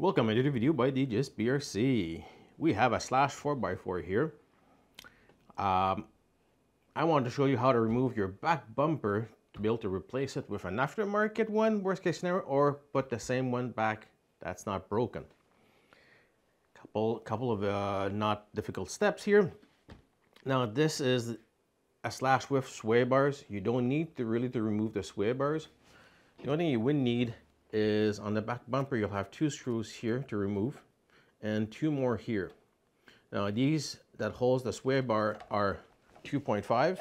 Welcome to the video by DJSPRC. We have a slash 4x4 here. Um, I want to show you how to remove your back bumper to be able to replace it with an aftermarket one, worst case scenario, or put the same one back that's not broken. Couple, couple of uh, not difficult steps here. Now this is a slash with sway bars. You don't need to really to remove the sway bars. The only thing you would need is on the back bumper, you'll have two screws here to remove and two more here. Now these that holds the sway bar are 2.5.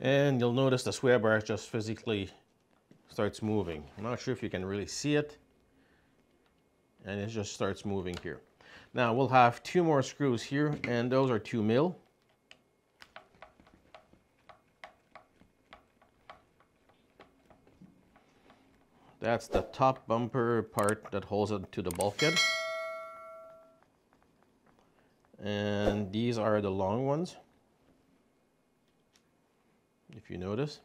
And you'll notice the sway bar just physically starts moving. I'm not sure if you can really see it. And it just starts moving here. Now we'll have two more screws here and those are two mil. That's the top bumper part that holds it to the bulkhead. And these are the long ones if you notice.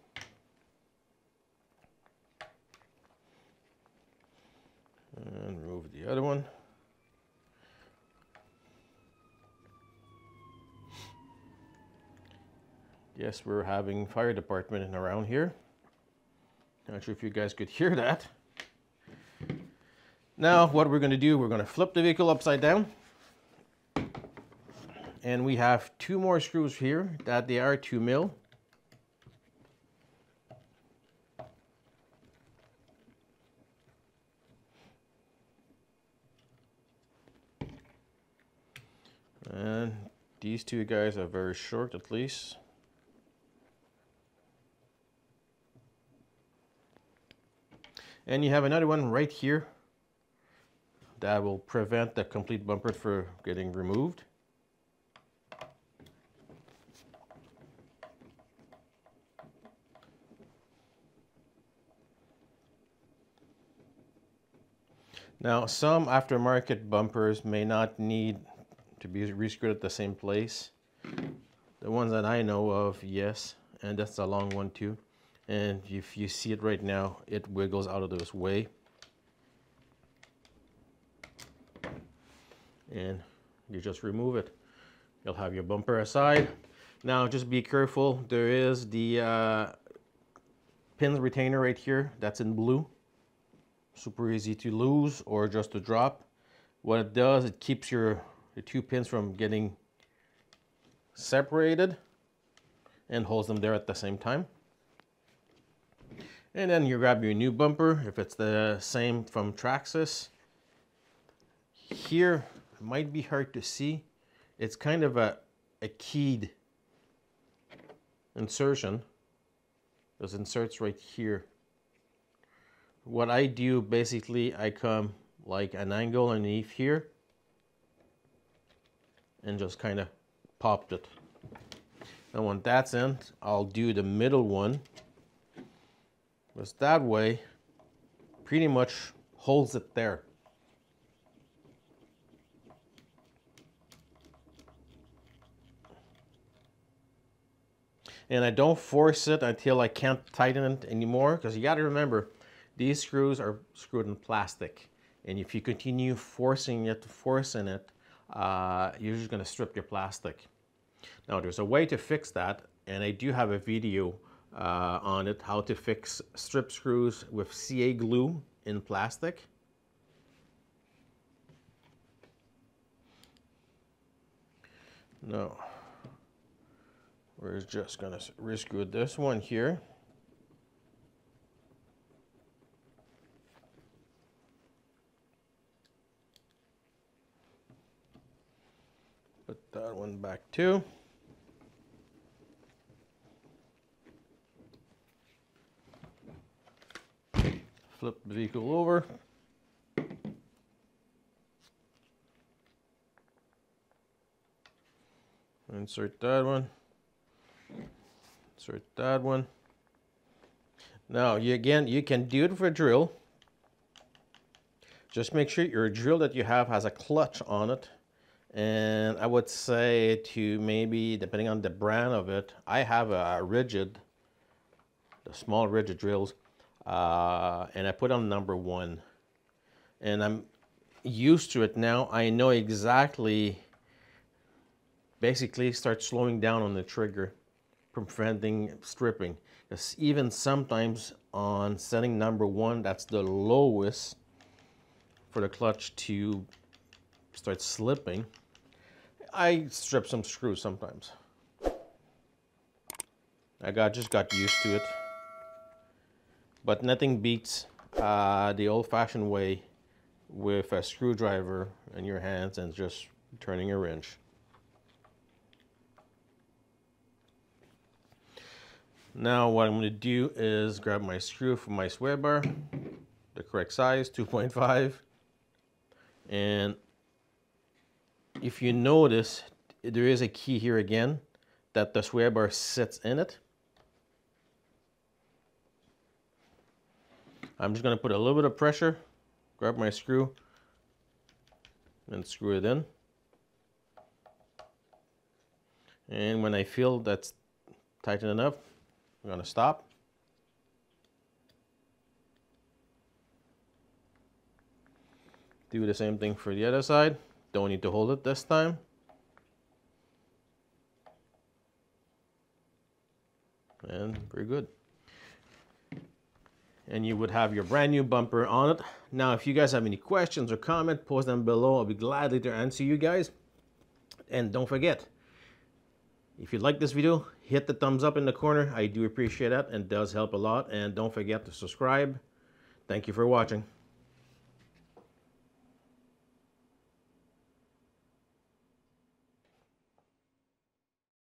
Remove the other one. Yes, we're having fire department around here. Not sure if you guys could hear that. Now, what we're going to do, we're going to flip the vehicle upside down. And we have two more screws here that they are 2 mil. And these two guys are very short at least. And you have another one right here that will prevent the complete bumper from getting removed. Now, some aftermarket bumpers may not need to be rescrewed at the same place. The ones that I know of, yes, and that's a long one too. And if you see it right now, it wiggles out of this way. And you just remove it. You'll have your bumper aside. Now just be careful, there is the uh, pins retainer right here, that's in blue. Super easy to lose or just to drop. What it does, it keeps your the two pins from getting separated and holds them there at the same time. And then you grab your new bumper, if it's the same from Traxxas. Here, it might be hard to see. It's kind of a, a keyed insertion. Those inserts right here. What I do, basically, I come like an angle underneath here and just kind of popped it. And when that's in, I'll do the middle one. Because that way, pretty much holds it there. And I don't force it until I can't tighten it anymore because you got to remember these screws are screwed in plastic. And if you continue forcing it, forcing it, uh, you're just going to strip your plastic. Now there's a way to fix that and I do have a video uh, on it how to fix strip screws with CA glue in plastic. No, we're just going to rescrew this one here. that one back too. Flip the vehicle over. Insert that one. Insert that one. Now, you again, you can do it with a drill. Just make sure your drill that you have has a clutch on it And I would say to maybe, depending on the brand of it, I have a Ridgid, the small Ridgid drills, uh, and I put on number one. And I'm used to it now. I know exactly, basically start slowing down on the trigger, preventing stripping. Because even sometimes on setting number one, that's the lowest for the clutch to start slipping. I strip some screws sometimes. I got just got used to it. But nothing beats uh, the old-fashioned way with a screwdriver in your hands and just turning a wrench. Now what I'm going to do is grab my screw from my sway bar, the correct size, 2.5, and if you notice, there is a key here again that the sway bar sits in it. I'm just going to put a little bit of pressure, grab my screw, and screw it in. And when I feel that's tightened enough, I'm going to stop. Do the same thing for the other side. Don't need to hold it this time. And very good. And you would have your brand new bumper on it. Now, if you guys have any questions or comment, post them below. I'll be gladly to answer you guys. And don't forget, if you like this video, hit the thumbs up in the corner. I do appreciate that and does help a lot. And don't forget to subscribe. Thank you for watching.